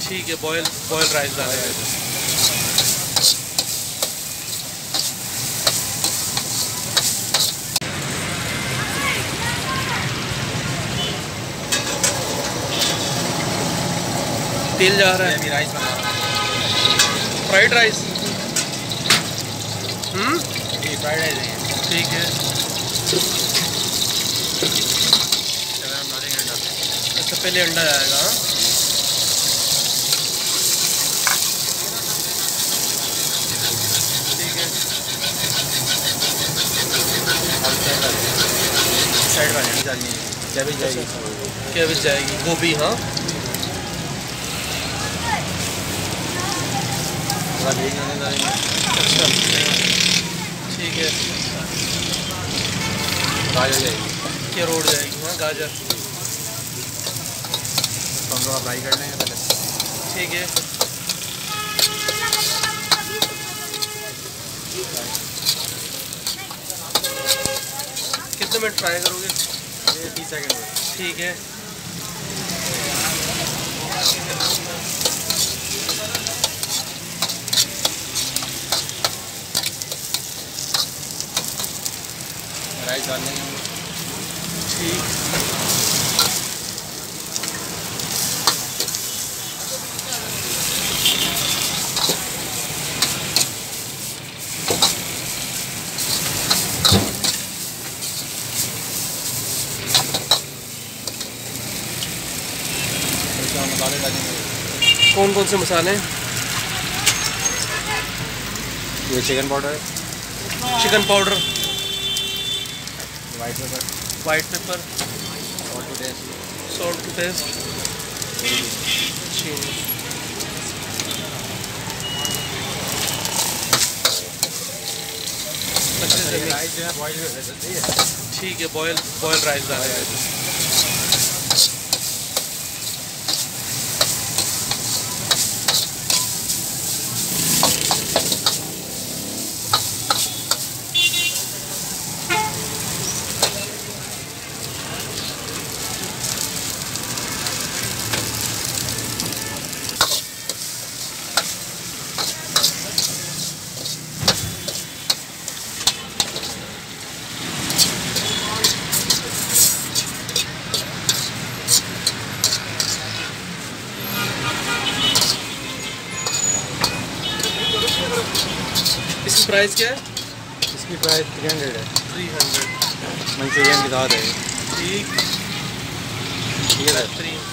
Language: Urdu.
ٹھیک ہے بوائل بوائل رائس ڈالیں۔ گے تیل جا رہا ہے۔ ابھی رائس فرائیڈ رائس جی فرائڈ رائس ٹھیک ہے چلو ہم ڈالیں گے انڈا اچھا پہلے انڈا جائے گا ٹھیک ہے سائڈ والے ڈالنی ہے کیبج جائے گی کیبج جائے گی گوبھی ہاں اچھا ٹھیک ہے گاجر جائے گی یہ روڈ جائے گی ہاں گاجر ہم تھوڑا فرائی کر لیں گے پہلے۔ ٹھیک ہے۔ کتنے منٹ فرائی کرو گے؟ تیس سیکنڈ ٹھیک ہے۔ رائس ڈال دیں گے ہم لوگ ٹھیک۔ اس میں مسالے ڈالیں گے۔ کون کون سے مسالے یہ چکن پاؤڈر ہے۔ Chicken powder white pepper white pepper اور to taste salt to taste چینی اچھے سے mix- رائس جو ہے بوائل ٹھیک ہے بوائل بوائل رائس ڈالیں گے اس کی پرائس کیا ہے؟ اس کی پرائس تھری ہنڈریڈ ہے۔ تھری ہنڈریڈ منچورین کے ساتھ ہے۔ ٹھیک۔ ٹھیک ہے۔ بہترین۔